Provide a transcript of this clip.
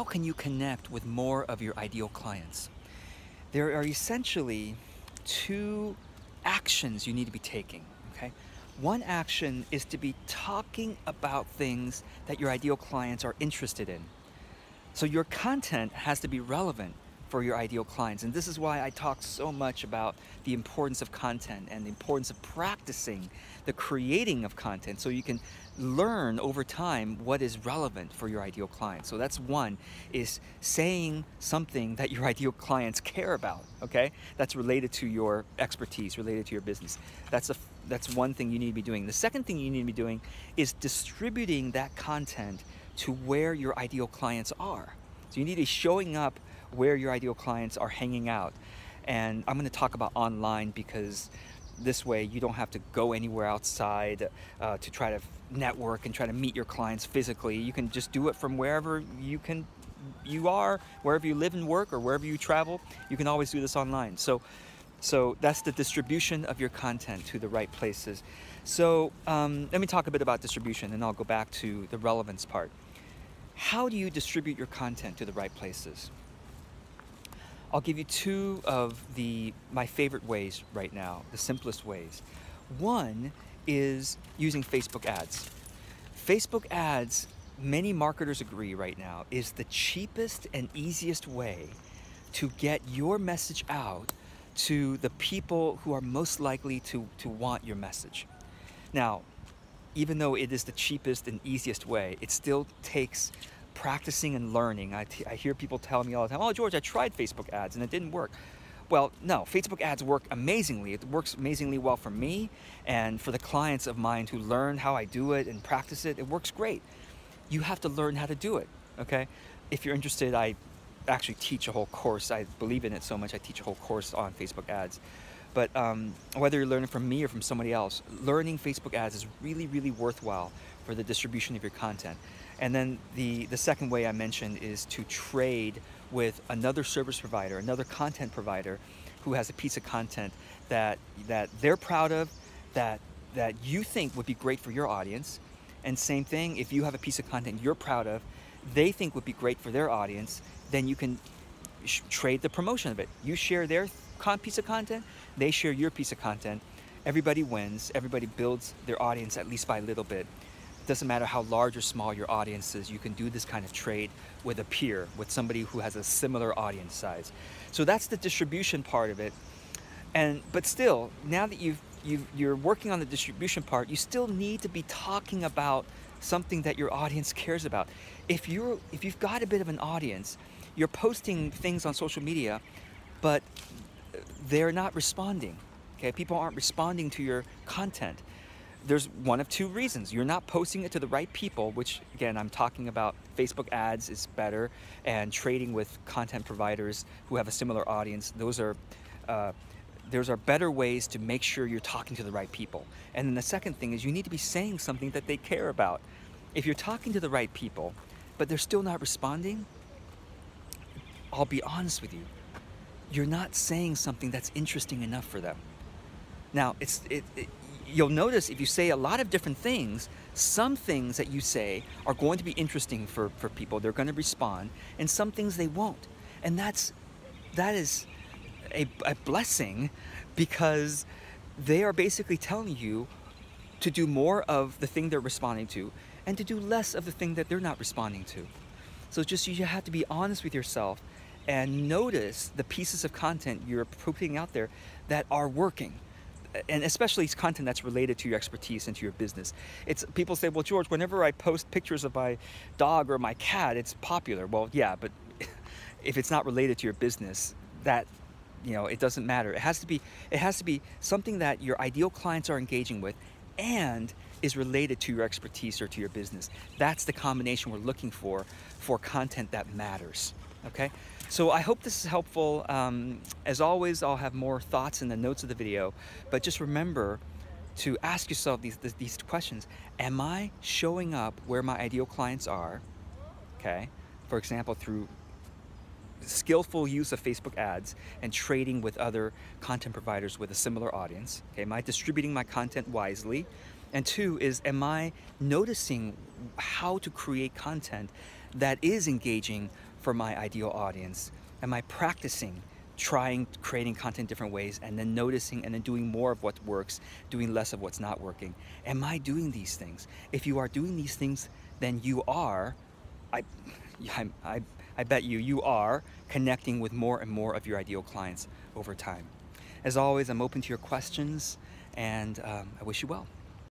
how can you connect with more of your ideal clients? There are essentially two actions you need to be taking, okay? One action is to be talking about things that your ideal clients are interested in. So your content has to be relevant for your ideal clients. And this is why I talk so much about the importance of content and the importance of practicing the creating of content so you can learn over time what is relevant for your ideal clients. So that's one is saying something that your ideal clients care about, okay? That's related to your expertise, related to your business. That's a that's one thing you need to be doing. The second thing you need to be doing is distributing that content to where your ideal clients are. So you need to be showing up where your ideal clients are hanging out. And I'm going to talk about online because this way you don't have to go anywhere outside uh, to try to network and try to meet your clients physically. You can just do it from wherever you can you are, wherever you live and work or wherever you travel, you can always do this online. So so that's the distribution of your content to the right places. So um, let me talk a bit about distribution and I'll go back to the relevance part. How do you distribute your content to the right places? I'll give you two of the my favorite ways right now, the simplest ways. One is using Facebook ads. Facebook ads, many marketers agree right now, is the cheapest and easiest way to get your message out to the people who are most likely to, to want your message. Now, even though it is the cheapest and easiest way, it still takes practicing and learning. I, I hear people tell me all the time, oh, George, I tried Facebook ads and it didn't work. Well, no, Facebook ads work amazingly. It works amazingly well for me and for the clients of mine who learn how I do it and practice it. It works great. You have to learn how to do it, okay? If you're interested, I actually teach a whole course. I believe in it so much, I teach a whole course on Facebook ads. But um, whether you're learning from me or from somebody else, learning Facebook ads is really, really worthwhile for the distribution of your content. And then the, the second way I mentioned is to trade with another service provider, another content provider who has a piece of content that, that they're proud of, that, that you think would be great for your audience. And same thing, if you have a piece of content you're proud of, they think would be great for their audience, then you can trade the promotion of it. You share their piece of content, they share your piece of content. Everybody wins, everybody builds their audience at least by a little bit doesn't matter how large or small your audience is, you can do this kind of trade with a peer, with somebody who has a similar audience size. So that's the distribution part of it. And but still, now that you've, you've you're working on the distribution part, you still need to be talking about something that your audience cares about. If you're if you've got a bit of an audience, you're posting things on social media, but they're not responding. Okay, people aren't responding to your content there's one of two reasons. You're not posting it to the right people, which again, I'm talking about Facebook ads is better and trading with content providers who have a similar audience. Those are, uh, those are better ways to make sure you're talking to the right people. And then the second thing is you need to be saying something that they care about. If you're talking to the right people, but they're still not responding, I'll be honest with you, you're not saying something that's interesting enough for them. Now, it's, it, it you'll notice if you say a lot of different things, some things that you say are going to be interesting for, for people. They're going to respond, and some things they won't. And that's that is a, a blessing because they are basically telling you to do more of the thing they're responding to and to do less of the thing that they're not responding to. So just you have to be honest with yourself and notice the pieces of content you're putting out there that are working and especially content that's related to your expertise and to your business. It's people say, well, George, whenever I post pictures of my dog or my cat, it's popular. Well, yeah, but if it's not related to your business, that you know, it doesn't matter. It has to be it has to be something that your ideal clients are engaging with and is related to your expertise or to your business. That's the combination we're looking for for content that matters. Okay? So I hope this is helpful. Um, as always, I'll have more thoughts in the notes of the video, but just remember to ask yourself these, these questions. Am I showing up where my ideal clients are? Okay, for example, through skillful use of Facebook ads and trading with other content providers with a similar audience. Okay, am I distributing my content wisely? And two is, am I noticing how to create content that is engaging for my ideal audience? Am I practicing trying creating content different ways and then noticing and then doing more of what works doing less of what's not working? Am i doing these things? If you are doing these things then you are i i, I, I bet you you are connecting with more and more of your ideal clients over time. As always i'm open to your questions and um, i wish you well